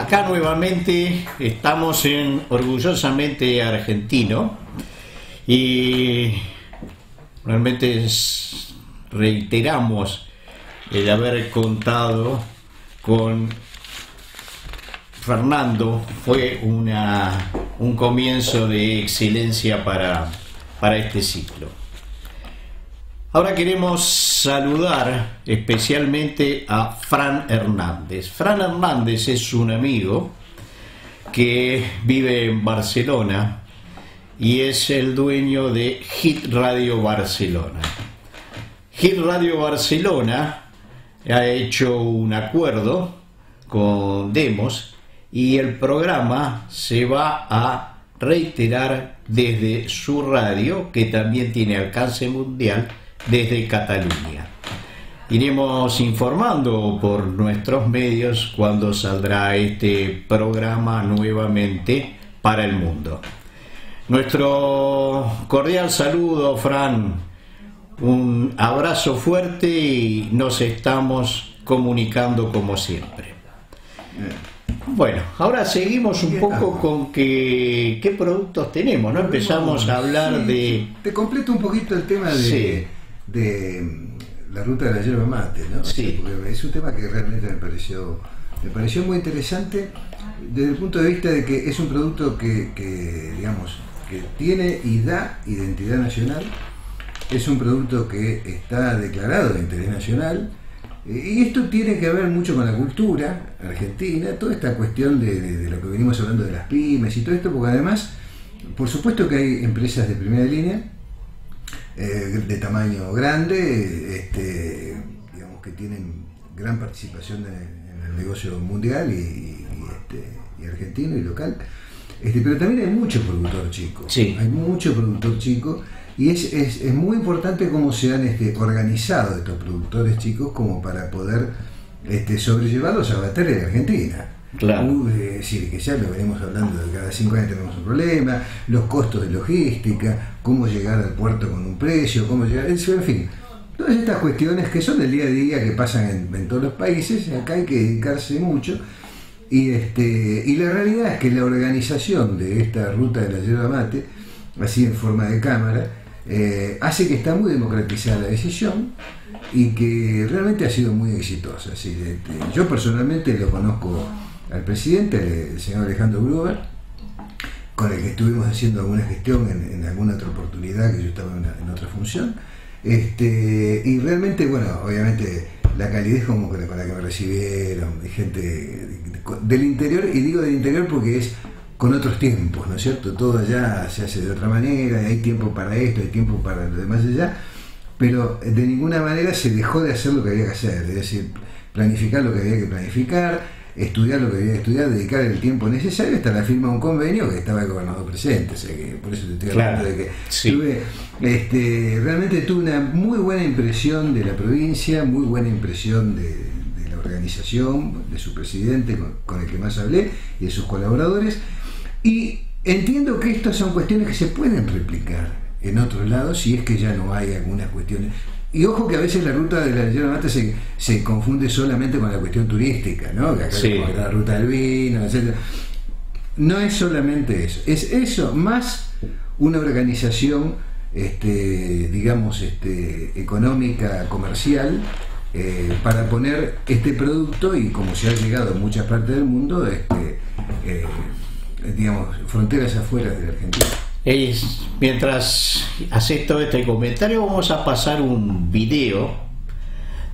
acá nuevamente estamos en Orgullosamente Argentino y realmente reiteramos el haber contado con Fernando. Fue una, un comienzo de excelencia para, para este ciclo. Ahora queremos saludar especialmente a Fran Hernández. Fran Hernández es un amigo que vive en Barcelona y es el dueño de Hit Radio Barcelona. Hit Radio Barcelona ha hecho un acuerdo con Demos y el programa se va a reiterar desde su radio, que también tiene alcance mundial, desde Cataluña. Iremos informando por nuestros medios cuando saldrá este programa nuevamente para el mundo. Nuestro cordial saludo, Fran. Un abrazo fuerte y nos estamos comunicando como siempre. Bueno, ahora seguimos un poco con qué, qué productos tenemos, ¿no? Empezamos a hablar de... Te completo un poquito el tema de, de mm, la ruta de la yerba mate, ¿no? Sí. porque es un tema que realmente me pareció, me pareció muy interesante desde el punto de vista de que es un producto que, que digamos, que tiene y da identidad nacional, es un producto que está declarado de interés nacional, y esto tiene que ver mucho con la cultura argentina, toda esta cuestión de, lo que venimos hablando de las pymes y todo esto, porque además, por supuesto que hay empresas de primera línea, eh, de tamaño grande, este, digamos que tienen gran participación en el negocio mundial y, este, y argentino y local, este, pero también hay mucho productor chico, hay mucho productor chico y es, es, es, muy importante cómo se han este, organizado estos productores chicos como para poder este, sobrellevar los avatares de Argentina. Claro. es decir, que ya lo venimos hablando, de cada cinco años tenemos un problema, los costos de logística, cómo llegar al puerto con un precio, cómo llegar, en fin. Todas estas cuestiones que son del día a día, que pasan en, todos los países, acá hay que dedicarse mucho. Y, este, y la realidad es que la organización de esta ruta de la yerba mate, así en forma de cámara, eh, hace que está muy democratizada la decisión y que realmente ha sido muy exitosa. Así, yo personalmente lo conozco al presidente, el señor Alejandro Gruber, con el que estuvimos haciendo alguna gestión en, alguna otra oportunidad que yo estaba en, otra función. Este, y realmente, bueno, obviamente la calidez como con la que me recibieron, gente del interior, y digo del interior porque es con otros tiempos, ¿no es cierto? Todo allá se hace de otra manera, hay tiempo para esto, hay tiempo para lo demás allá, pero de ninguna manera se dejó de hacer lo que había que hacer, es decir, planificar lo que había que planificar, estudiar lo que que estudiar, dedicar el tiempo necesario hasta la firma de un convenio que estaba el gobernador presente, o sea que por eso te estoy hablando de que tuve, este, realmente tuve una muy buena impresión de la provincia, muy buena impresión de, la organización, de su presidente con el que más hablé y de sus colaboradores y entiendo que estas son cuestiones que se pueden replicar en otros lados si es que ya no hay algunas cuestiones. Y ojo que a veces la ruta de la Yerba Mate se, se confunde solamente con la cuestión turística, ¿no? Que acá sí. la ruta del vino, etc. No es solamente eso, es eso más una organización, este, digamos, este, económica, comercial, eh, para poner este producto y como se ha llegado en muchas partes del mundo, este, eh, digamos, fronteras afuera de Argentina. Mientras haces todo este comentario, vamos a pasar un video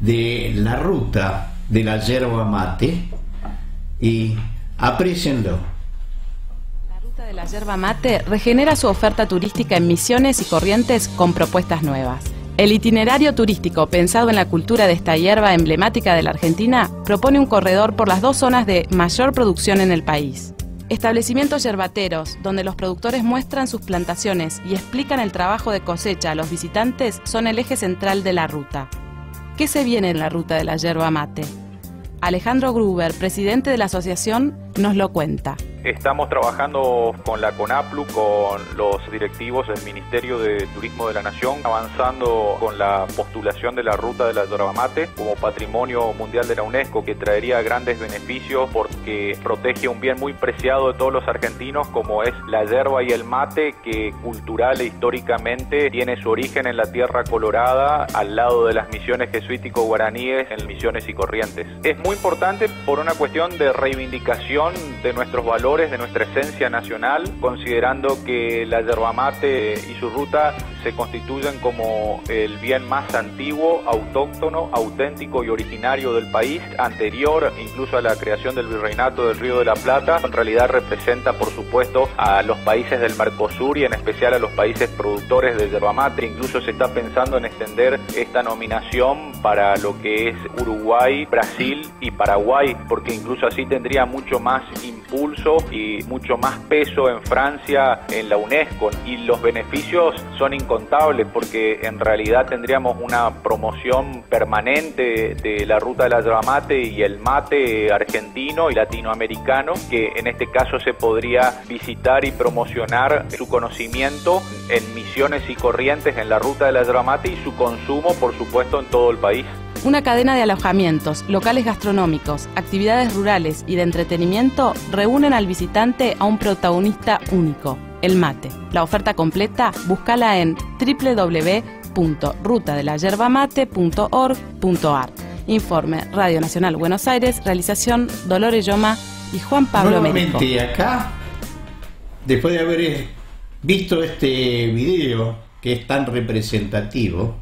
de la ruta de la yerba mate y aprecienlo. La ruta de la yerba mate regenera su oferta turística en Misiones y Corrientes con propuestas nuevas. El itinerario turístico pensado en la cultura de esta hierba emblemática de la Argentina propone un corredor por las dos zonas de mayor producción en el país. Establecimientos yerbateros, donde los productores muestran sus plantaciones y explican el trabajo de cosecha a los visitantes, son el eje central de la ruta. ¿Qué se viene en la ruta de la yerba mate? Alejandro Gruber, presidente de la asociación, nos lo cuenta. Estamos trabajando con la CONAPLU, con los directivos del Ministerio de Turismo de la Nación, avanzando con la postulación de la ruta de la yerba mate como patrimonio mundial de la UNESCO, que traería grandes beneficios porque protege un bien muy preciado de todos los argentinos, como es la yerba y el mate, que cultural e históricamente tiene su origen en la tierra colorada, al lado de las misiones jesuítico-guaraníes en Misiones y Corrientes. Es muy importante por una cuestión de reivindicación de nuestros valores, de nuestra esencia nacional, considerando que la yerba mate y su ruta se constituyen como el bien más antiguo, autóctono, auténtico y originario del país, anterior incluso a la creación del virreinato del Río de la Plata. En realidad representa, por supuesto, a los países del Mercosur y en especial a los países productores de yerba mate. Incluso se está pensando en extender esta nominación para lo que es Uruguay, Brasil y Paraguay, porque incluso así tendría mucho más impulso y mucho más peso en Francia, en la UNESCO. Y los beneficios son incontables porque en realidad tendríamos una promoción permanente de la ruta de la yerba mate y el mate argentino y latinoamericano que en este caso se podría visitar y promocionar su conocimiento en misiones y corrientes en la ruta de la yerba mate y su consumo por supuesto en todo el país. Una cadena de alojamientos, locales gastronómicos, actividades rurales y de entretenimiento reúnen al visitante a un protagonista único, el mate. La oferta completa búscala en www.rutadelayervamate.org.ar. Informe Radio Nacional Buenos Aires, realización Dolores Yoma y Juan Pablo Nuevamente acá, después de haber visto este video que es tan representativo,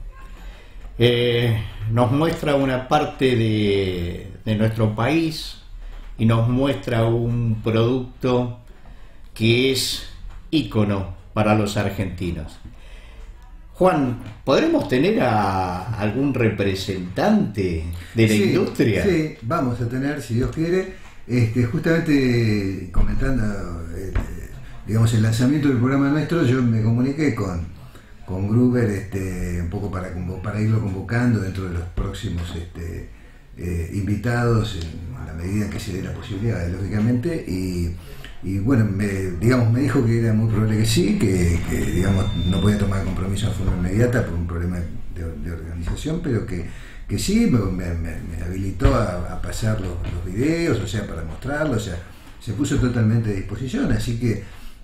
eh, nos muestra una parte de, de nuestro país y nos muestra un producto que es ícono para los argentinos. Juan, ¿podremos tener a algún representante de la industria? Sí, vamos a tener, si Dios quiere, este, justamente comentando, eh, digamos, el lanzamiento del programa nuestro, yo me comuniqué con, con Gruber este, un poco para, para irlo convocando dentro de los próximos este, eh, invitados, en la medida que se dé la posibilidad, lógicamente, y y bueno, me, digamos, me dijo que era muy probable que sí, que, digamos, no podía tomar compromiso de forma inmediata por un problema de, organización, pero que, que sí, me, habilitó a, pasar los, videos, o sea, para mostrarlo, o sea, se puso totalmente a disposición, así que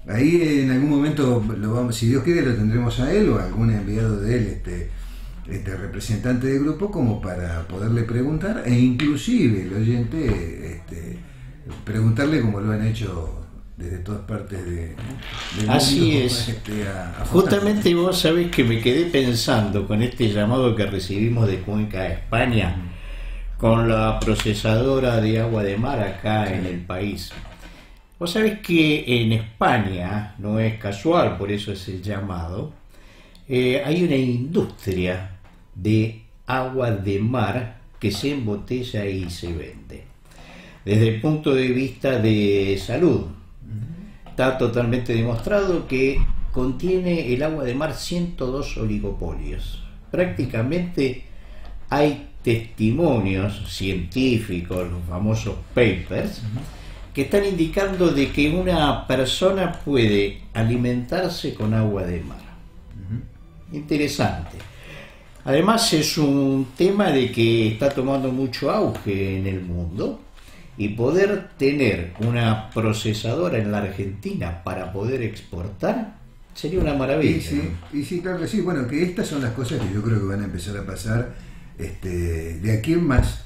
ahí en algún momento, lo vamos, si Dios quiere, lo tendremos a él o a algún enviado de él, este, este representante del grupo, como para poderle preguntar, e inclusive el oyente, este, preguntarle como lo han hecho desde todas partes de, Así es. Este, Justamente vos sabés que me quedé pensando con este llamado que recibimos de Cuenca, España, con la procesadora de agua de mar acá en el país. Vos sabés que en España, no es casual, por eso es el llamado, eh, hay una industria de agua de mar que se embotella y se vende. Desde el punto de vista de salud, está totalmente demostrado que contiene el agua de mar 102 oligopolios. Prácticamente hay testimonios científicos, los famosos papers, que están indicando de que una persona puede alimentarse con agua de mar. Interesante. Además es un tema de que está tomando mucho auge en el mundo y poder tener una procesadora en la Argentina para poder exportar sería una maravilla. Y sí, y sí, claro que sí. Bueno, que estas son las cosas que yo creo que van a empezar a pasar este, de aquí en más.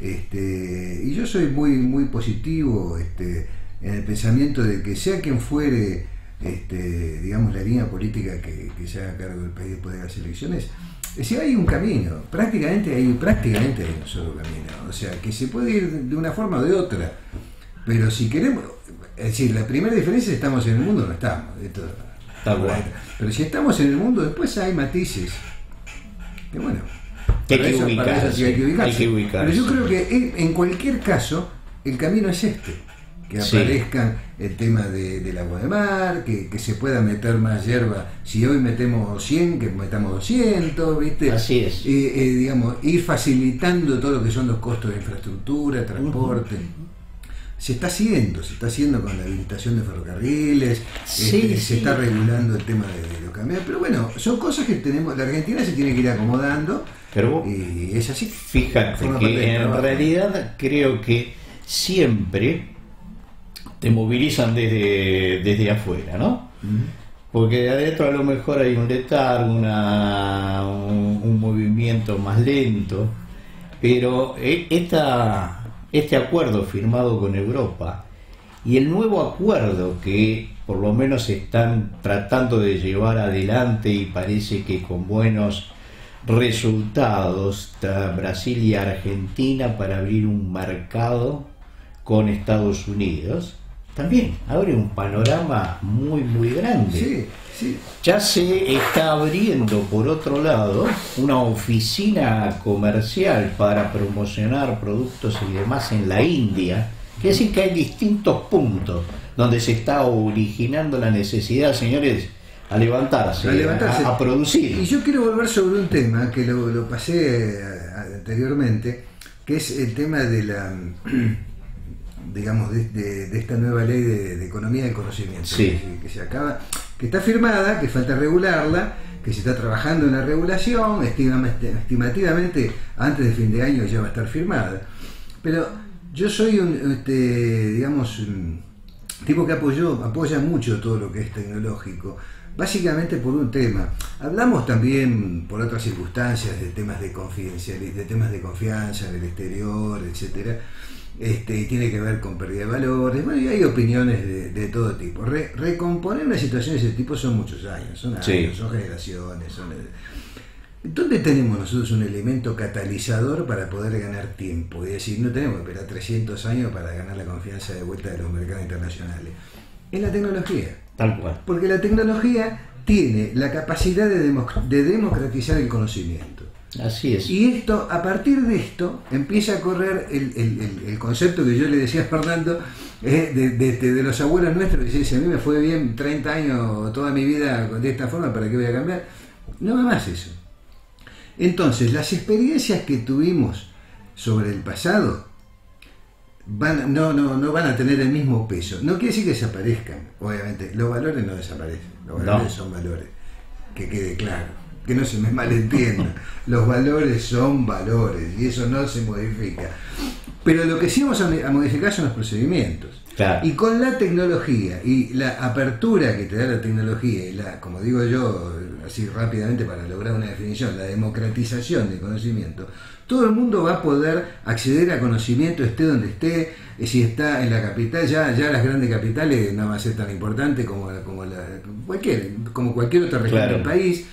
Este, y yo soy muy, muy positivo este, en el pensamiento de que sea quien fuere, este, digamos, la línea política que, que se haga cargo del país después de las elecciones, es decir, hay un camino, prácticamente hay, prácticamente hay un solo camino, o sea, que se puede ir de una forma o de otra, pero si queremos, es decir, la primera diferencia es estamos en el mundo, no estamos, pero si estamos en el mundo, después hay matices, que bueno, hay, que ubicarse, Pero yo creo que en cualquier caso, el camino es este que aparezcan el tema de, del agua de mar, que, se pueda meter más hierba. Si hoy metemos 100, que metamos 200, ¿viste? Así es. Eh, eh, digamos, ir facilitando todo lo que son los costos de infraestructura, transporte. se está haciendo, se está haciendo con la habilitación de ferrocarriles, Sí, este, sí. se está regulando el tema de, de los camiones, pero bueno, son cosas que tenemos, la Argentina se tiene que ir acomodando Pero vos- y es así. Fíjate que en trabajo. realidad creo que siempre te movilizan desde, desde afuera, ¿no? Porque de adentro a lo mejor hay un letargo, una, un, un movimiento más lento, pero e- esta, este acuerdo firmado con Europa y el nuevo acuerdo que por lo menos están tratando de llevar adelante y parece que con buenos resultados Brasil y Argentina para abrir un mercado con Estados Unidos, también abre un panorama muy muy grande. Sí, sí. Ya se está abriendo, por otro lado, una oficina comercial para promocionar productos y demás en la India. Quiere decir que hay distintos puntos donde se está originando la necesidad, señores, a levantarse, A levantarse. a, a producir. Y yo quiero volver sobre un tema que lo, lo pasé anteriormente, que es el tema de la, digamos, de, de- de esta nueva ley de, de economía del conocimiento, Sí. que, que se acaba, que está firmada, que falta regularla, que se está trabajando en la regulación, estima- estimativamente antes de fin de año ya va a estar firmada. Pero yo soy un, este, digamos, un tipo que apoyó, apoya mucho todo lo que es tecnológico, básicamente por un tema. Hablamos también por otras circunstancias de temas de confidencialidad, de temas de confianza en el exterior, etcétera. Este, y tiene que ver con pérdida de valores, bueno, y hay opiniones de, de todo tipo. Re- recomponer una situación de ese tipo son muchos años, son años, Sí. son generaciones, son... ¿Dónde tenemos nosotros un elemento catalizador para poder ganar tiempo? Es decir, no tenemos que esperar 300 años para ganar la confianza de vuelta de los mercados internacionales. En la tecnología. Tal cual. Porque la tecnología tiene la capacidad de, demo- de democratizar el conocimiento. Así es. Y esto, a partir de esto, empieza a correr el, el- el- el concepto que yo le decía a Fernando eh, de, de- de los abuelos nuestros, que dice, a mí me fue bien 30 años, toda mi vida de esta forma, ¿para qué voy a cambiar? No va más eso. Entonces, las experiencias que tuvimos sobre el pasado van, no, no, no van a tener el mismo peso. No quiere decir que desaparezcan, obviamente. Los valores no desaparecen, los valores No. son valores. Que quede claro, que no se me malentienda. Los valores son valores y eso no se modifica. Pero lo que sí vamos a a modificar son los procedimientos. Claro. Y con la tecnología y la apertura que te da la tecnología y la, como digo yo, así rápidamente para lograr una definición, la democratización del conocimiento, todo el mundo va a poder acceder a conocimiento esté donde esté, eh, si está en la capital, ya, ya las grandes capitales no va a ser tan importante como, como, la, cualquier, como cualquier otra región Claro. del país.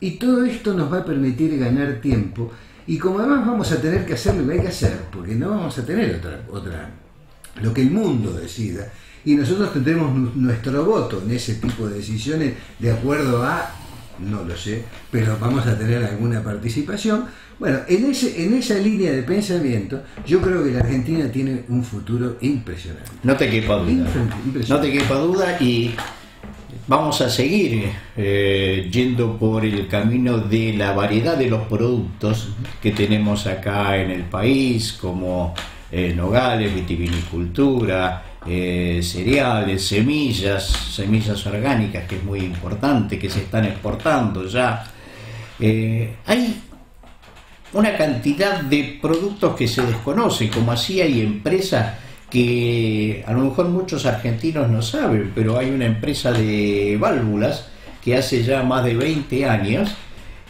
Y todo esto nos va a permitir ganar tiempo. Y como además vamos a tener que hacer lo que hay que hacer, porque no vamos a tener otra, otra lo que el mundo decida. Y nosotros tendremos nu- nuestro voto en ese tipo de decisiones de acuerdo a, no lo sé, pero vamos a tener alguna participación. Bueno, en, ese, en esa línea de pensamiento, yo creo que la Argentina tiene un futuro impresionante. No te quepa duda. No te quepa duda y vamos a seguir eh, yendo por el camino de la variedad de los productos que tenemos acá en el país, como eh, nogales, vitivinicultura, eh, cereales, semillas, semillas orgánicas, que es muy importante, que se están exportando ya. Eh, hay una cantidad de productos que se desconocen, como así hay empresas que a lo mejor muchos argentinos no saben, pero hay una empresa de válvulas que hace ya más de 20 años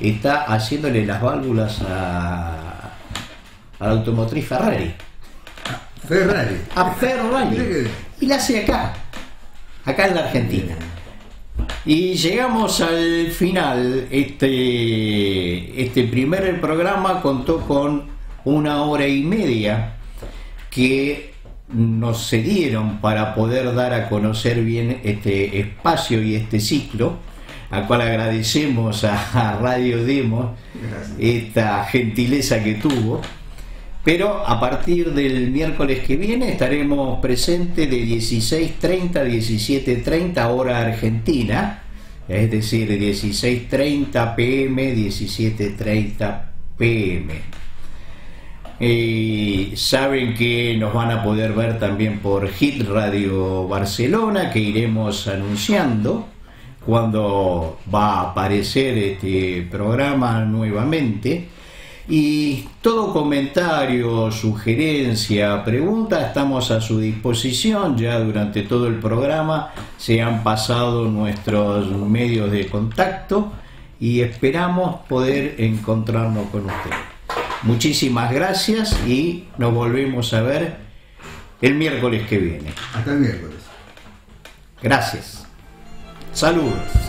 está haciéndole las válvulas a, a la automotriz Ferrari. Ferrari. A Ferrari. Y la hace acá, acá en la Argentina. Y llegamos al final. Este, este primer programa contó con una hora y media que nos cedieron para poder dar a conocer bien este espacio y este ciclo, al cual agradecemos a, Radio Demo Gracias. esta gentileza que tuvo. Pero a partir del miércoles que viene estaremos presentes de 16.30 a 17.30 hora argentina, es decir, 16.30 pm, 17.30 pm. Eh, saben que nos van a poder ver también por Hit Radio Barcelona, que iremos anunciando cuando va a aparecer este programa nuevamente. Y todo comentario, sugerencia, pregunta, estamos a su disposición. Ya durante todo el programa se han pasado nuestros medios de contacto y esperamos poder encontrarnos con usted. Muchísimas gracias y nos volvemos a ver el miércoles que viene. Hasta el miércoles. Gracias. Saludos.